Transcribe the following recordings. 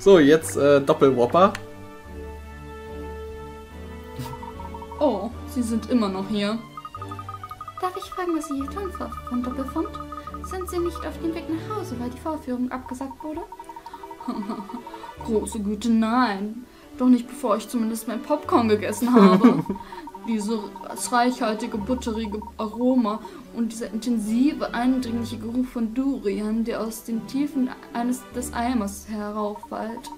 So, jetzt äh, Doppelwhopper. Oh, Sie sind immer noch hier. Darf ich fragen, was Sie hier tun, Frau von Doppelfund? Sind Sie nicht auf dem Weg nach Hause, weil die Vorführung abgesagt wurde? Große Güte, nein. Doch nicht bevor ich zumindest mein Popcorn gegessen habe. Dieses reichhaltige, butterige Aroma und dieser intensive, eindringliche Geruch von Durian, der aus den Tiefen eines des Eimers heraufwallt.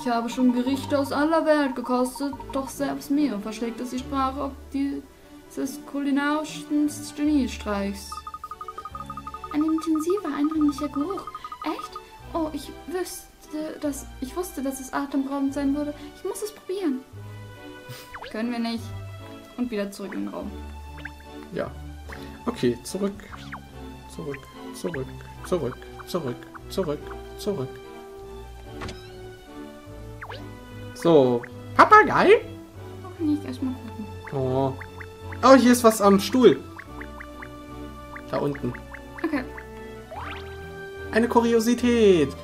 Ich habe schon Gerichte aus aller Welt gekostet, doch selbst mir verschlägt es die Sprache ob dieses kulinarischen Geniestreichs. Ein intensiver, eindringlicher Geruch. Echt? Oh, ich wüsste, dass ich wusste, dass es atemberaubend sein würde. Ich muss es probieren. Können wir nicht. Und wieder zurück in den Raum. Ja. Okay, zurück. Zurück, zurück, zurück, zurück, zurück, zurück. So. Papagei? Noch nicht, erstmal gucken. Oh. Oh, hier ist was am Stuhl. Da unten. Okay. Eine Kuriosität.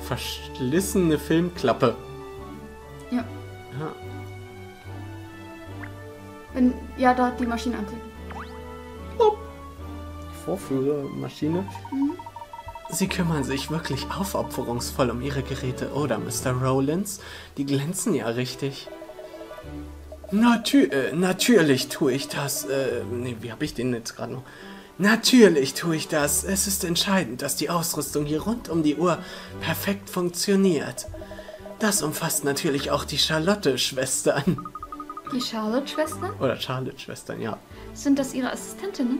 Verschlissene Filmklappe. Ja. Ja. Wenn, ja, da die Maschine anklicken. Vorführmaschine. Mhm. Sie kümmern sich wirklich aufopferungsvoll um Ihre Geräte, oder, Mr. Rowlands? Die glänzen ja richtig. Natü äh, natürlich tue ich das. Äh, nee, wie habe ich den jetzt gerade noch? Natürlich tue ich das. Es ist entscheidend, dass die Ausrüstung hier rund um die Uhr perfekt funktioniert. Das umfasst natürlich auch die Charlotte-Schwestern. Die Charlotte-Schwestern? Oder Charlotte-Schwestern, ja. Sind das Ihre Assistentinnen?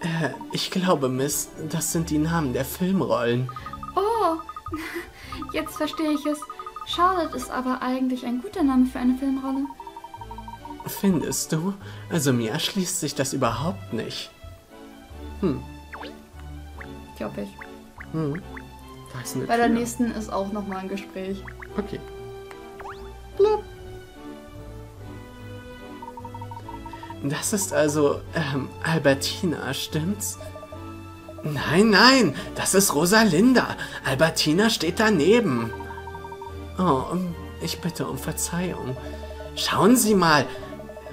Äh, ich glaube, Miss, das sind die Namen der Filmrollen. Oh, jetzt verstehe ich es. Charlotte ist aber eigentlich ein guter Name für eine Filmrolle. Findest du? Also mir erschließt sich das überhaupt nicht. Hm, Glaube ich. hm. Da ist eine Bei der nächsten ist auch nochmal ein Gespräch. Okay. Blub. Das ist also ähm, Albertina, stimmt's? Nein, nein, das ist Rosalinda. Albertina steht daneben. Oh, ich bitte um Verzeihung. Schauen Sie mal,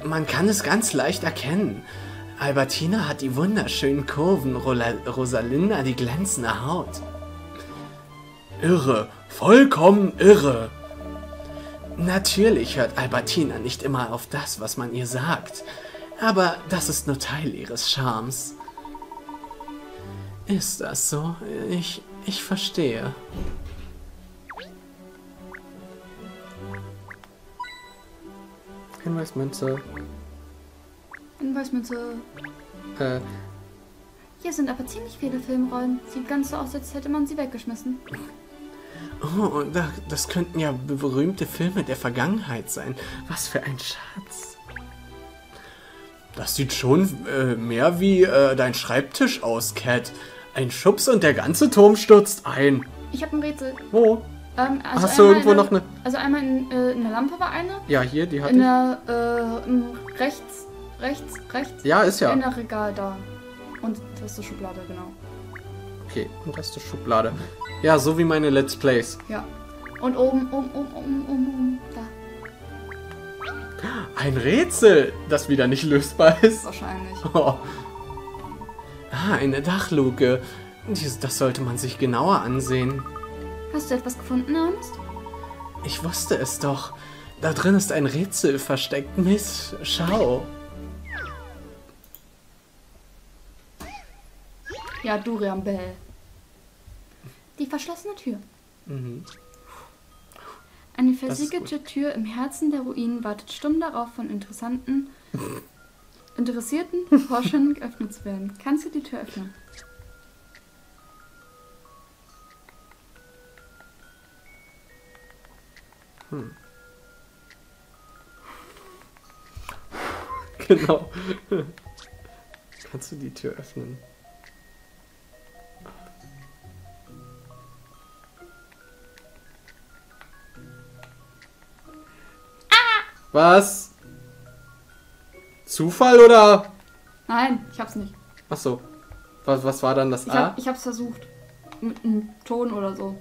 man kann es ganz leicht erkennen. Albertina hat die wunderschönen Kurven, Rola Rosalinda die glänzende Haut. Irre, vollkommen irre. Natürlich hört Albertina nicht immer auf das, was man ihr sagt, aber das ist nur Teil ihres Charmes. Ist das so? Ich, ich verstehe. Hinweismünze. Hinweismünze. Äh, Hier sind aber ziemlich viele Filmrollen. Sieht ganz so aus, als hätte man sie weggeschmissen. oh, da, das könnten ja berühmte Filme der Vergangenheit sein. Was für ein Schatz. Das sieht schon äh, mehr wie äh, dein Schreibtisch aus, Cat. Ein Schubs und der ganze Turm stürzt ein. Ich habe ein Rätsel. Wo? Ähm, also Hast du irgendwo in der- noch eine- Also einmal in, äh, in der Lampe war eine. Ja, hier, die hatte In der, äh, rechts, rechts, rechts. Ja, ist ja. In der Regal da. Und das ist die Schublade, genau. Okay, und das ist die Schublade. Ja, so wie meine Let's Plays. Ja. Und oben, oben, oben, oben, oben, oben, da. Ein Rätsel, das wieder nicht lösbar ist. Wahrscheinlich. Oh. Ah, eine Dachluke. Das sollte man sich genauer ansehen. Hast du etwas gefunden, Ernst? Ich wusste es doch. Da drin ist ein Rätsel versteckt. Miss, schau. Ja, Durian Bell. Die verschlossene Tür. Mhm. Eine versiegelte Tür im Herzen der Ruinen wartet stumm darauf, von interessanten, interessierten Forschern geöffnet zu werden. Kannst du die Tür öffnen? Genau. Kannst du die Tür öffnen? Was? Zufall oder? Nein, ich hab's nicht. Ach so. Was, was war dann das ich A? Hab, ich hab's versucht. Mit einem Ton oder so.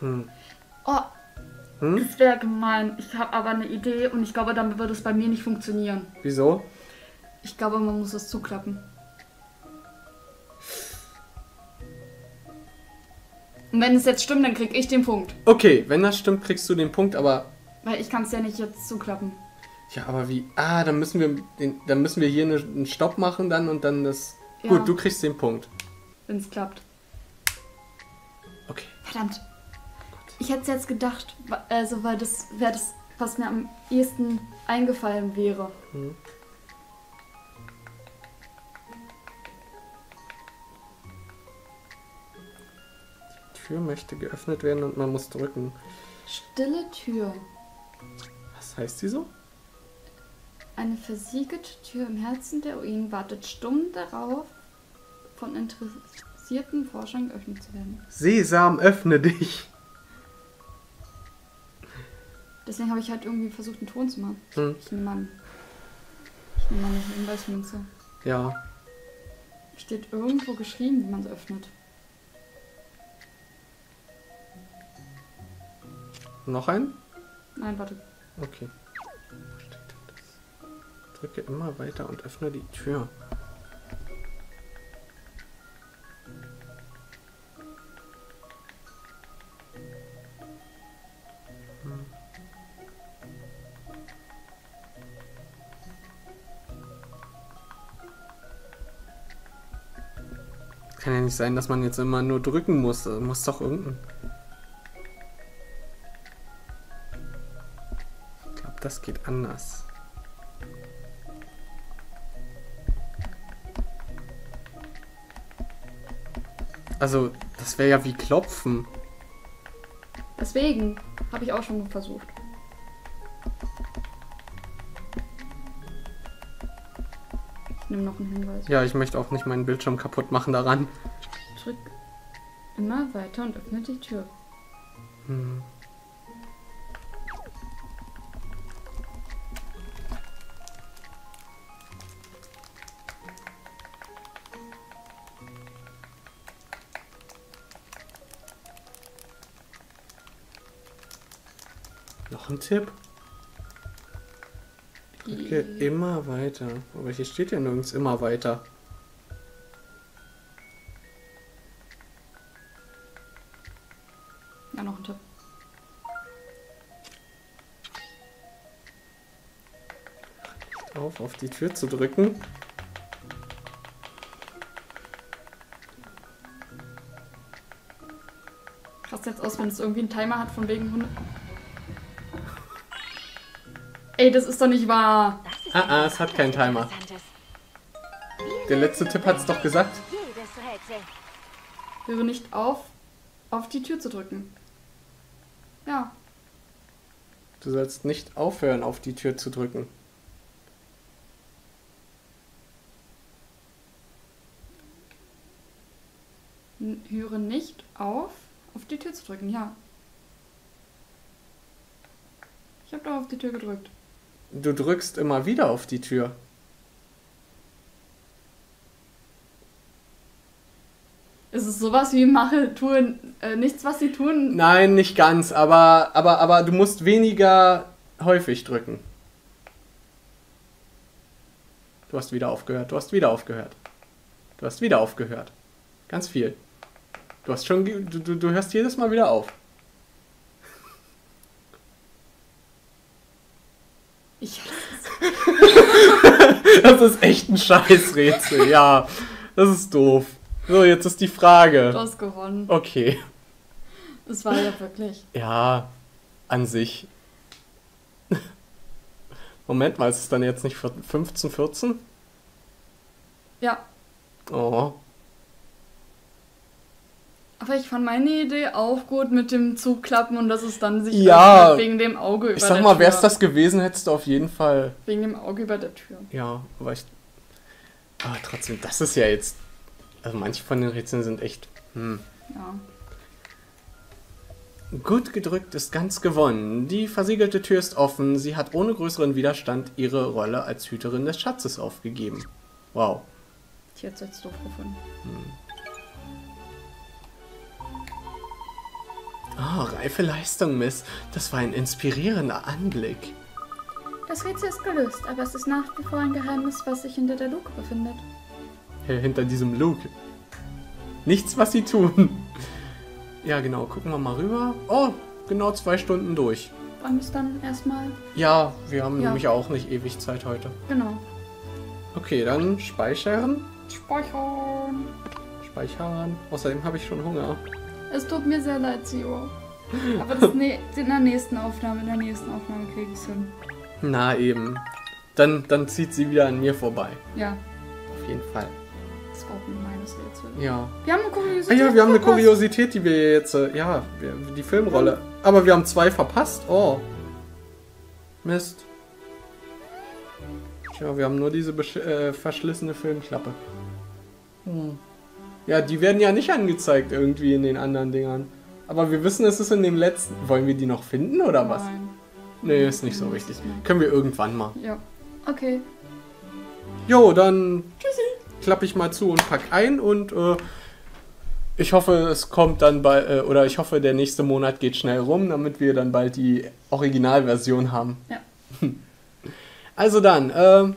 Hm. Oh, hm? das wäre gemein. Ich habe aber eine Idee und ich glaube, damit würde es bei mir nicht funktionieren. Wieso? Ich glaube, man muss es zuklappen. Und wenn es jetzt stimmt, dann krieg ich den Punkt. Okay, wenn das stimmt, kriegst du den Punkt, aber. Weil ich kann es ja nicht jetzt zuklappen. Ja, aber wie. Ah, dann müssen wir, den, dann müssen wir hier eine, einen Stopp machen dann und dann das. Ja. Gut, du kriegst den Punkt. Wenn es klappt. Okay. Verdammt. Ich hätte es jetzt gedacht, also weil das wäre das, was mir am ehesten eingefallen wäre. Hm. Tür möchte geöffnet werden und man muss drücken. Stille Tür. Was heißt die so? Eine versiegelte Tür im Herzen der Ruinen wartet stumm darauf, von interessierten Forschern geöffnet zu werden. Sesam, öffne dich. Deswegen habe ich halt irgendwie versucht, einen Ton zu machen. Hm. Ich nehme an. Ich nehme an, eine Hinweismünze. Ja. Steht irgendwo geschrieben, wie man es öffnet. Noch ein? Nein, warte. Okay. Wo steht denn das? Drücke immer weiter und öffne die Tür. Hm. Kann ja nicht sein, dass man jetzt immer nur drücken muss. Da muss doch irgendein. Das geht anders. Also, das wäre ja wie Klopfen. Deswegen habe ich auch schon versucht. Ich nehme noch einen Hinweis. Ja, ich möchte auch nicht meinen Bildschirm kaputt machen daran. Drück immer weiter und öffne die Tür. Hm. Noch ein Tipp? Drücke immer weiter. Aber hier steht ja nirgends immer weiter. Ja, noch ein Tipp. Auf, auf die Tür zu drücken. Krass jetzt aus, wenn es irgendwie einen Timer hat von wegen 100. Ey, das ist doch nicht wahr. Ah, ah, es hat keinen Timer. Der letzte Tipp hat's doch gesagt. Höre nicht auf, auf die Tür zu drücken. Ja, Du sollst nicht aufhören, auf die Tür zu drücken. n- höre nicht auf, auf die Tür zu drücken. Ja. Ich habe doch auf die Tür gedrückt. Du drückst immer wieder auf die Tür. Ist es sowas wie mache, tue äh, nichts, was sie tun? Nein, nicht ganz, aber, aber, aber du musst weniger häufig drücken. Du hast wieder aufgehört, du hast wieder aufgehört. Du hast wieder aufgehört. Ganz viel. Du hast schon, du, du, du hörst jedes Mal wieder auf. Ich, Das ist echt ein Scheißrätsel, ja. Das ist doof. So, jetzt ist die du Frage. hast gewonnen. Okay. Das war ja wirklich. Ja, an sich. Moment mal, ist es dann jetzt nicht 15, 14? Ja, Oh. Aber ich fand meine Idee auch gut mit dem Zuklappen und dass es dann sich Ja. wegen dem Auge über Ich sag der mal, Tür. wär's das gewesen, hättest du auf jeden Fall. Wegen dem Auge über der Tür. Ja, aber ich. Aber trotzdem, das ist ja jetzt. Also manche von den Rätseln sind echt. Hm. Ja. Gut gedrückt ist ganz gewonnen. Die versiegelte Tür ist offen. Sie hat ohne größeren Widerstand ihre Rolle als Hüterin des Schatzes aufgegeben. Wow. Ich hätte es jetzt doof gefunden. Oh, reife Leistung, Miss. Das war ein inspirierender Anblick. Das Rätsel ist gelöst, aber es ist nach wie vor ein Geheimnis, was sich hinter der Luke befindet. Hinter diesem Luke. Nichts, was sie tun. Ja, genau. Gucken wir mal rüber. Oh, genau zwei Stunden durch. Wir es dann erstmal? Ja, wir haben Ja. nämlich auch nicht ewig Zeit heute. Genau. Okay, dann speichern. Speichern. Speichern. Außerdem habe ich schon Hunger. Es tut mir sehr leid, Sio. Aber das ne in der nächsten Aufnahme, in der nächsten Aufnahme kriege ich es hin. Na eben. Dann, dann zieht sie wieder an mir vorbei. Ja, Auf jeden Fall. das war auch ein meines Rätsel. Ja. Wir haben eine Ah Kuriosität. ja, wir haben eine verpasst. Kuriosität, die wir jetzt. Äh, ja, die Filmrolle. Aber wir haben zwei verpasst. Oh. Mist. Tja, wir haben nur diese äh, verschlissene Filmklappe. Hm. Ja, die werden ja nicht angezeigt irgendwie in den anderen Dingern. Aber wir wissen, es ist in dem letzten. Wollen wir die noch finden oder was? Nein. Nee, ist nicht so wichtig. Können wir irgendwann mal. Ja. Okay. Jo, dann klappe ich mal zu und pack ein und äh, ich hoffe, es kommt dann bald, äh, oder ich hoffe, der nächste Monat geht schnell rum, damit wir dann bald die Originalversion haben. Ja. Also dann, äh,